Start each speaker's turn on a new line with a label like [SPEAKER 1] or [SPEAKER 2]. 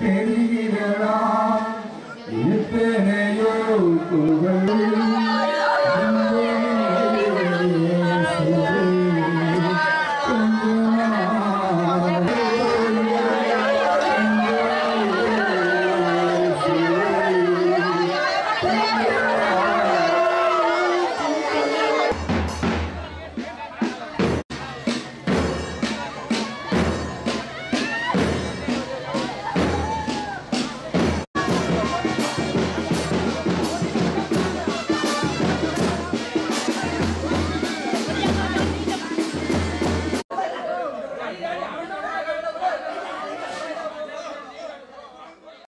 [SPEAKER 1] தெரிகிறதா எத்தனையோ புகழ்